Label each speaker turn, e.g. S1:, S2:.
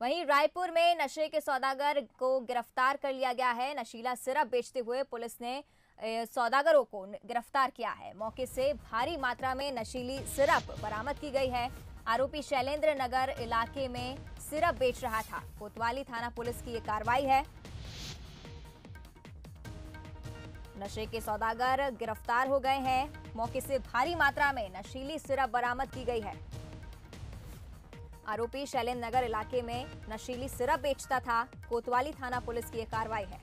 S1: वहीं रायपुर में नशे के सौदागर को गिरफ़्तार कर लिया गया है। नशीला सिरप बेचते हुए पुलिस ने सौदागरों को गिरफ़्तार किया है। मौके से भारी मात्रा में नशीली सिरप बरामद की गई है। आरोपी शैलेंद्र नगर इलाके में सिरप बेच रहा था। कोतवाली थाना पुलिस की ये कार्रवाई है। नशे के सौदागर गिरफ़्तार हो गए हैं। मौके से भारी मात्रा में नशीली सिरप बरामद की गई है। आरोपी शैलेंद्र नगर इलाके में नशीली सिरप बेचता था। कोतवाली थाना पुलिस की यह कार्रवाई है।